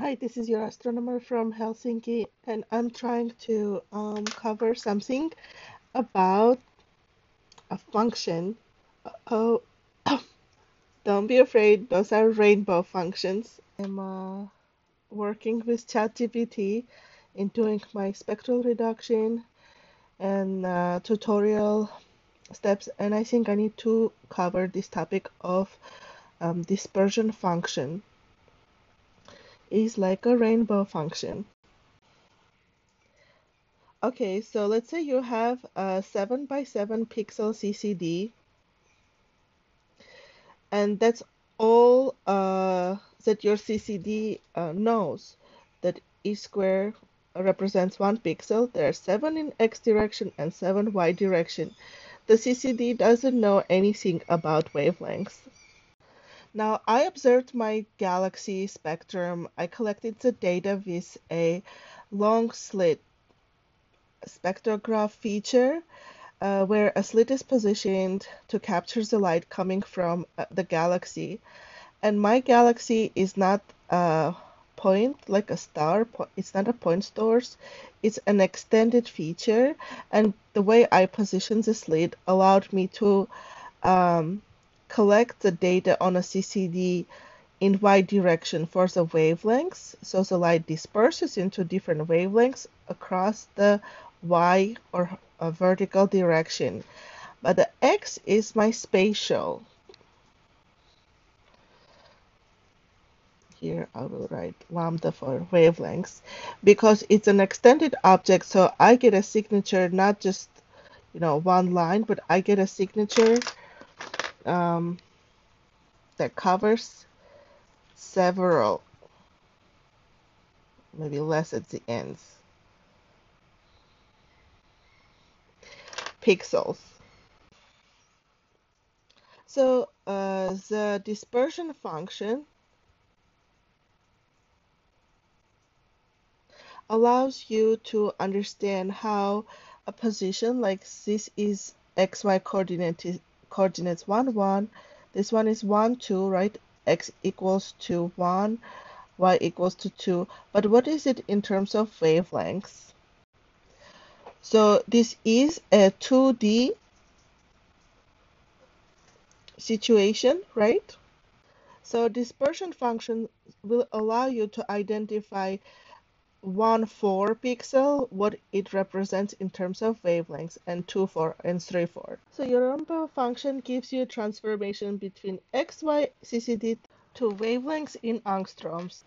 Hi, this is your astronomer from Helsinki, and I'm trying to um, cover something about a function. Oh, don't be afraid, those are rainbow functions. I'm uh, working with ChatGPT in doing my spectral reduction and uh, tutorial steps, and I think I need to cover this topic of um, dispersion function is like a rainbow function. Okay, so let's say you have a 7 by 7 pixel CCD, and that's all uh, that your CCD uh, knows, that each square represents one pixel. There are 7 in x direction and 7 y direction. The CCD doesn't know anything about wavelengths. Now, I observed my galaxy spectrum. I collected the data with a long slit spectrograph feature uh, where a slit is positioned to capture the light coming from uh, the galaxy. And my galaxy is not a point like a star, it's not a point source, it's an extended feature. And the way I positioned the slit allowed me to um, collect the data on a CCD in y direction for the wavelengths. So the light disperses into different wavelengths across the y or a vertical direction. But the x is my spatial. Here I will write lambda for wavelengths because it's an extended object. So I get a signature, not just, you know, one line, but I get a signature um, that covers several, maybe less at the ends, pixels. So uh, the dispersion function allows you to understand how a position like this is xy coordinate coordinates 1 1 this one is 1 2 right? X equals to 1 y equals to 2 but what is it in terms of wavelengths? So this is a 2d situation right? So dispersion function will allow you to identify one four pixel what it represents in terms of wavelengths and two four and three four. So your rainbow function gives you a transformation between xy CCD to wavelengths in angstroms.